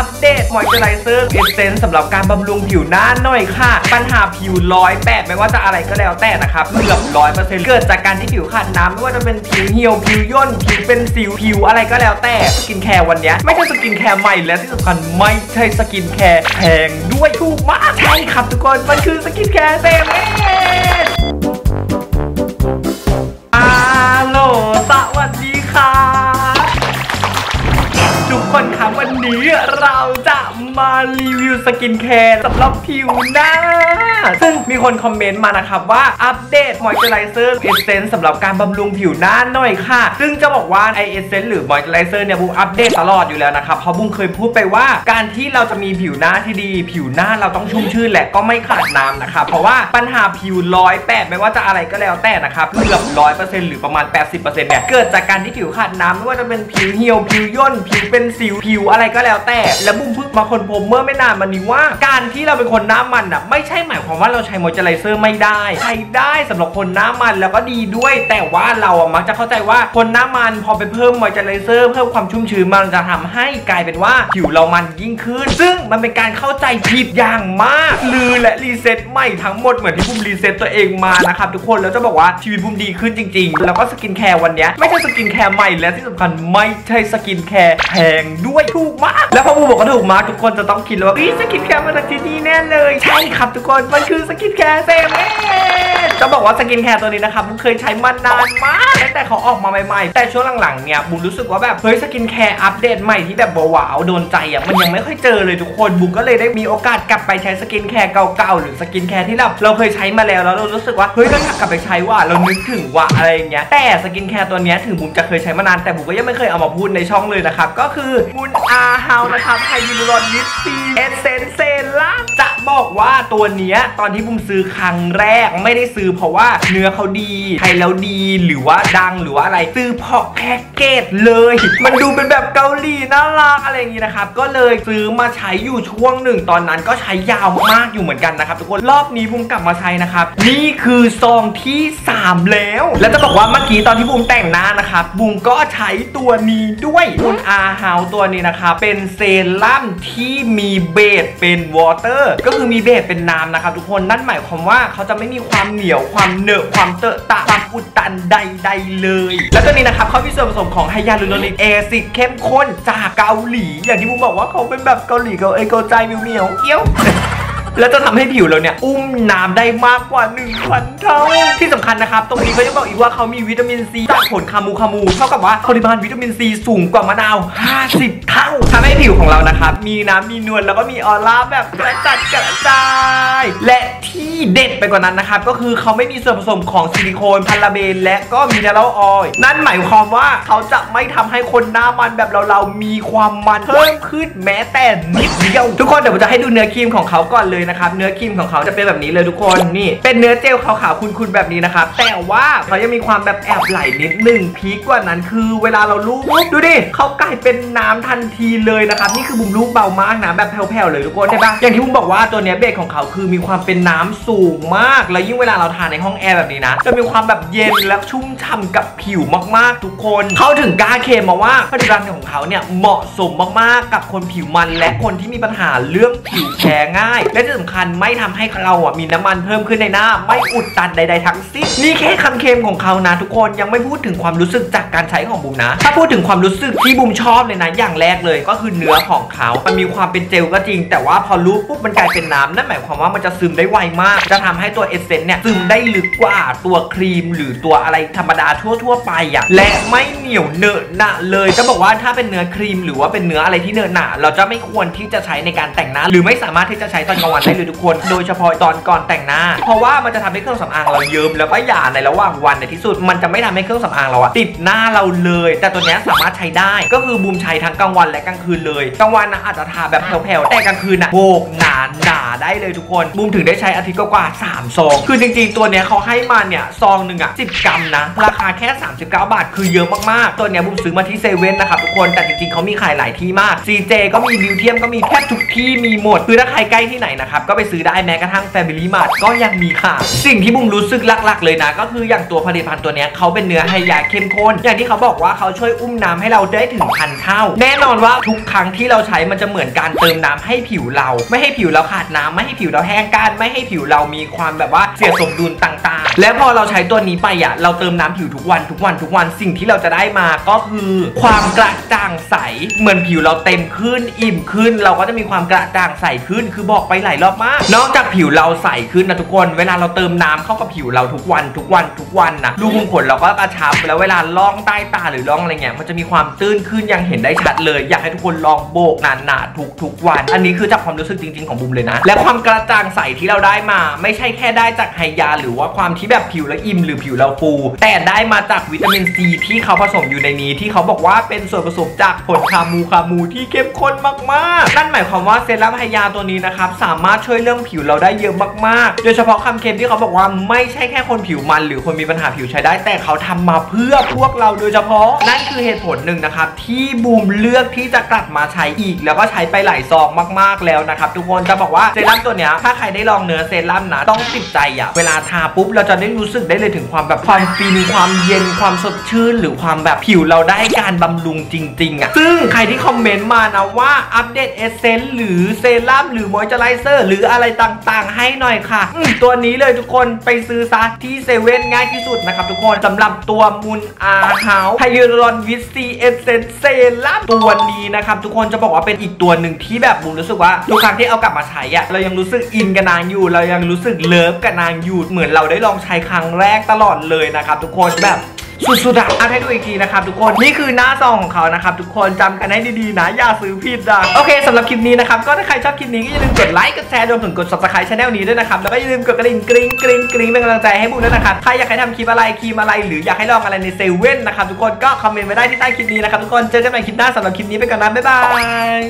อัปเดตมอยเจอไรเซอร์ essence สำหรับการบำรุงผิวหน้าหน่อยค่ะ ปัญหาผิวร้อยแปดไม่ว่าจะอะไรก็แล้วแต่นะครับเกือบร้อยเปอร์เซ็นต์เกิดจากการที่ผิวขาดน้ำไม่ว่าจะเป็นผิวเหี่ยวผิวย่นผิวเป็นสิวผิวอะไรก็แล้วแต่สกินแคร์วันนี้ไม่ใช่สกินแคร์ใหม่และที่สำคัญไม่ใช่สกินแคร์แพงด้วยถูกมากใช่ครับทุกคนมันคือสกินแคร์เซเว่นอาโหลสวั คนครับวันนี้เราจะมารีวิวสกินแคร์สำหรับผิวหน้า ซึ่งมีคนคอมเมนต์มานะครับว่าอัปเดตมอยเจอไรเซอร์ essence สำหรับการบำรุงผิวหน้าหน่อยค่ะ ซึ่งจะบอกว่าไอ essence หรือมอยเจอไรเซอร์เนี่ยบุ้มอัปเดตตลอดอยู่แล้วนะครับเพราะบุ้มเคยพูดไปว่า การที่เราจะมีผิวหน้าที่ดี ผิวหน้าเราต้องชุ่มชื่นและก็ไม่ขาดน้ำนะครับเพราะว่าปัญหาผิวร้อยแปดไม่ว่าจะอะไรก็แล้วแต่นะครับเกือบร้อยเปอร์เซ็นต์หรือประมาณ 80%เนี่ยเกิดจากการที่ผิวขาดน้ำไม่ว่าจะเป็นผิวเหี่ยวผิวย่นผิวเป็นสิวผิวอะไรก็แล้วแต่ และบุ้มเพิ่งมาค้นพบเมื่อไม่นานมานี้ว่า การที่เราเป็นคนหน้ามันอะไม่ใช่หมายความว่าเราใช้มอยเจอไรเซอร์ไม่ได้ใช้ได้สำหรับคนหน้ามันแล้วก็ดีด้วย แต่ว่าเราอะมักจะเข้าใจว่าคนหน้ามันพอไปเพิ่มมอยเจอไรเซอร์เพิ่มความชุ่มชื้นมันจะทำให้กลายเป็นว่าผิวเรามันยิ่งขึ้น ซึ่งมันเป็นการเข้าใจผิดอย่างมากรื้อและรีเซ็ตใหม่ทั้งหมดเหมือนที่บุ้มรีเซ็ตตัวเองมานะครับทุกคนแล้วจะบอกว่าชีวิตบุ้มดีขึ้นจริง ๆ แล้วก็สกินแคร์วันเนี้ยไม่ใช่สกินแคร์ใหม่และที่สำคัญไม่ใช่สกินแคร์แพงด้วยถูกมาก แล้วพอบุ้มบอกว่าถูกมากทุกคนจะต้องคิดว่าพี่สกินแคร์มาจากที่นี่แน่เลย ใช่ครับทุกคน มันคือสกินแคร์เซเว่นจะบอกว่าสกินแคร์ตัวนี้นะครับบุ้มเคยใช้มานานมากตั้งแต่เขาออกมาใหม่ๆ แต่ช่วงหลังๆเนี่ยบุ้มรู้สึกว่าแบบเฮ้ยสกินแคร์อัปเดตใหม่ที่แบบว้าวๆโดนใจอะมันยังไม่ค่อยเจอเลยทุกคนบุ้มก็เลยได้มีโอกาสกลับไปใช้สกินแคร์เก่าๆหรือสกินแคร์ที่เราเราเคยใช้มาแล้วแล้วเรารู้สึกว่าเฮ้ยเราอยากกลับไปใช้ว่ะเรานึกถึงว่ะอะไรอย่างเงี้ยแต่สกินแคร์ตัวนี้ถึงบุ้มจะเคยใช้มานานแต่บุ้มก็ยังไม่เคยเอามาพูดในช่องเลยนะครับก็คือบุญอาเฮานะครับ Hyaluron วิต บอกว่าตัวเนี้ยตอนที่บุ้มซื้อครั้งแรกไม่ได้ซื้อเพราะว่าเนื้อเขาดีใช้แล้วดีหรือว่าดังหรือว่าอะไรซื้อเพราะแพ็กเกจเลย มันดูเป็นแบบเกาหลีน่ารักอะไรอย่างงี้นะครับก็เลยซื้อมาใช้อยู่ช่วงหนึ่งตอนนั้นก็ใช้ยาวมากอยู่เหมือนกันนะครับทุกคนรอบนี้บุ้มกลับมาใช้นะครับนี่คือซองที่ 3 แล้ว แล้วจะบอกว่าเมื่อกี้ตอนที่บุ้มแต่งหน้านะครับบุ้มก็ใช้ตัวนี้ด้วยบุญอาฮาวตัวนี้นะครับเป็นเซรั่มที่มี base เป็น water ก็คือมี base เป็นน้ำนะครับทุกคนนั่นหมายความว่าเขาจะไม่มีความเหนียวความเหนอะความเตอะตะความอุดตันใดๆเลย แล้วตัวนี้นะครับเขามีส่วนผสมของ hyaluronic acid เข้มข้นจากเกาหลี อย่างที่ผมบอกว่าเขาเป็นแบบเกาหลีเกาเอเกาใจเหมียวเอี้ยว แล้วจะทำให้ผิวเราเนี่ย อุ้มน้ำได้มากกว่า1,000เท่า ที่สำคัญนะครับ ตรงนี้เขาจะบอกอีกว่าเขามีวิตามินซีจากผลคามูคามู เท่ากับว่าปริมาณวิตามินซีสูงกว่ามะนาว 50 เท่าทำให้ผิวของเรานะครับ มีน้ำมีนวลแล้วก็มีออร่าแบบกระจัดกระจายและ ที่เด็ดไปกว่านั้นนะครับ ก็คือเขาไม่มีส่วนผสมของซิลิโคนพาราเบน และก็มิเนอรัลออยล์นั่นหมายความว่าเขาจะไม่ทำให้คนหน้ามันแบบเราเราๆมีความมันเพิ่มขึ้นแม้แต่นิดเดียว ทุกคนเดี๋ยวผมจะให้ดูเนื้อครีมของเขาก่อนเลยนะครับเนื้อครีมของเขาจะเป็นแบบนี้เลยทุกคนนี่ เป็นเนื้อเจลขาวๆคุณๆแบบนี้นะครับแต่ว่าเขายังมีความแบบแอบไหลนิดหนึ่งพีคกว่านั้นคือเวลาเราลูบดูดิเขากลายเป็นน้ำทันทีเลยนะครับนี่คือบุมลูบเบามากนะแบบแผ่วๆเลยทุกคนใช่ปะอย่างที่บุมบอกว่าตัวเนี้ยเบสของเขาคือมีความเป็นน้ำสููงมาก แล้วยิ่งเวลาเราทานในห้องแอร์แบบนี้นะ จะมีความแบบเย็นและชุ่มฉ่ำกับผิวมากๆ ทุกคน เขาถึงกล้าเคลมมาว่าผลิตภัณฑ์ของเขาเนี่ยเหมาะสมมากๆ กับคนผิวมันและคนที่มีปัญหาเรื่องผิวแพ้ง่าย และที่สำคัญไม่ทำให้เราอะมีน้ำมันเพิ่มขึ้นในหน้า ไม่อุดตันใด ๆ ทั้งสิ้นนี่แค่คำเคลมของเขานะ ทุกคนยังไม่พูดถึงความรู้สึกจากการใช้ของบุมนะ ถ้าพูดถึงความรู้สึกที่บุมชอบเลยนะอย่างแรกเลย ก็คือเนื้อของเขา มันมีความเป็นเจลก็จริง แต่ว่าพอรูปปุ๊บมันกลายเป็นน้ำนั่นหมายความว่ามันจะซึมได้ไวมากจะทำให้ตัว essence เนี่ยซึมได้ลึกกว่าตัวครีม หรือตัวอะไรธรรมดาทั่ว ๆ ไปอะและไม่เหนียวเนอะหนะเลยจะบอกว่าถ้าเป็นเนื้อครีม หรือว่าเป็นเนื้ออะไรที่เนอะหนะเราจะไม่ควรที่จะใช้ในการแต่งหน้า หรือไม่สามารถที่จะใช้ตอนกลางวันได้เลยทุกคน โดยเฉพาะตอนก่อนแต่งหน้า เพราะว่ามันจะทำให้เครื่องสำอางเราเยิ้มแล้วก็หยาในระหว่างวันในที่สุด มันจะไม่ทำให้เครื่องสำอางเราอะติดหน้าเราเลย แต่ตัวนี้สามารถใช้ได้ก็คือบุ้มใช้ทั้งกลางวันและกลางคืนเลยกลางวันนะอาจจะทาแบบแผ่วๆแต่กลางคืนนะโบกหนาหนาได้เลยทุกคนบูมถึงได้ใช้อาทิตย์กกว่าๆ3ซอง คือจริงๆ ตัวเนี้ยเขาให้มาเนี่ยซองหนึ่งอะ10 กรัมนะ ราคาแค่ 39 บาท คือเยอะมากๆ ตัวเนี้ยบุมซื้อมาที่เซเว่นนะครับทุกคนแต่จริงๆเขามีขายหลายที่มาก CJ ก็มีบิวเทียมก็มีแทบทุกที่มีหมด คือถ้าใครใกล้ที่ไหนนะครับก็ไปซื้อได้แม้กระทั่ง Family Mart ก็ยังมีค่ะสิ่งที่บุมรู้สึกหลักๆ เลยนะ ก็คืออย่างตัวผลิตภัณฑ์ตัวเนี้ยเขาเป็นเนื้อไฮยาเข้มข้นอย่างที่เขาบอกว่าเขาช่วยอุ้มน้ำให้เราได้ถึงพันเท่า แน่นอนว่าทุกครั้งที่เราใช้มันจะเหมือนการเติมน้ำให้ผิวเรา ไม่ให้ผิวเราขาดน้ำไม่ให้ผิวเราแห้งก้านไม่ให้ผิวเรามีความแบบว่าเสียสมดุลต่างๆ และพอเราใช้ตัวนี้ไปอะเราเติมน้ำผิวทุกวันทุกวันทุกวันสิ่งที่เราจะได้มาก็คือความกระจ่างใส เหมือนผิวเราเต็มขึ้นอิ่มขึ้น เราก็จะมีความกระจ่างใสขึ้น คือบอกไปหลายรอบมาก นอกจากผิวเราใสขึ้นนะทุกคน เวลาเราเติมน้ำเข้ากับผิวเราทุกวันทุกวันทุกวันนะรูขุมขนเราก็กระชับแล้วเวลาล่องใต้ตาหรือล่องอะไรเงี้ยมันจะมีความตื้นขึ้นยังเห็นได้ชัดเลย อยากให้ทุกคนลองโบกหนาๆทุกทุกๆวัน อันนี้คือจากความรู้สึกจริง ๆของบุมเลยนะ และความกระจ่างใสที่เราได้มาไม่ใช่แค่ได้จากไฮยา หรือว่าความที่แบบผิวเราอิ่มหรือผิวเราฟู แต่ได้มาจากวิตามินซีที่เขาผสมอยู่ในนี้ ที่เขาบอกว่าเป็นส่วนผสมจากผลคามูคามูที่เข้มข้นมากๆ นั่นหมายความว่าเซรั่มไฮยาตัวนี้นะครับสามารถช่วยเรื่องผิวเราได้เยอะมากๆ โดยเฉพาะคำเค็มที่เขาบอกว่าไม่ใช่แค่คนผิวมัน หรือคนมีปัญหาผิวใช้ได้ แต่เขาทำมาเพื่อพวกเราโดยเฉพาะ นั่นคือเหตุผลหนึ่งนะครับที่บูมเลือกที่จะกลับมาใช้อีก แล้วก็ใช้ไปหลายซองมาก ๆแล้วนะครับทุกคนจะบอกว่าเซรั่มตัวเนี้ยถ้าใครได้ลองเนื้อเซรั่มนะต้องติดใจอะเวลาทาปุ๊บเราจะได้รู้สึกได้เลยถึงความแบบความฟินความเย็นความสดชื่น หรือความแบบผิวเราได้การบำรุงจริงๆอะซึ่งใครที่คอมเมนต์มานะว่าอัปเดต essence หรือเซรั่มหรือมอยเจอไรเซอร์หรืออะไรต่างๆ ให้หน่อยค่ะตัวนี้เลยทุกคนไปซื้อซะที่เซเว่นง่ายที่สุดนะครับทุกคนสำหรับตัวมูลอาเฮา Hyaluron Vit C essence เซรั่มตัวนี้นะครับทุกคนจะบอกว่าเป็นอีกตัวหนึ่งที่แบบบุ้มรู้สึกว่าทุกครั้งที่เอากลับมาใช้อะเรายังรู้สึกอินกับนางอยู่เรายังรู้สึก love กับนางอยู่เหมือนเราได้ลองใช้ครั้งแรกตลอดเลยนะครับทุกคนแบบสุดๆอะอะให้ดูอีกทีนะครับทุกคนนี่คือหน้าซองของเขานะครับทุกคนจำกันให้ดีๆนะอย่าซื้อผิดอะโอเคสำหรับคลิปนี้นะครับก็ถ้าใครชอบคลิปนี้ก็อย่าลืมกดไลค์กดแชร์รวมถึงกด subscribe channel นี้ด้วยนะครับแล้วก็อย่าลืมกดกระดิ่งกริ๊งกริ๊งกริ๊งเป็นกำลังใจให้บูมด้วยนะครับใครอยากให้ทำคลิปอะไรครีมอะไร หรืออยากให้ลองอะไรในเซเว่นนะครับทุกคนก็คอมเมนต์ไว้ได้ที่ใต้คลิปนี้นะครับทุกคนเจอกันใหม่คลิปหน้าสำหรับคลิปนี้ไปก่อนนะบ๊ายบาย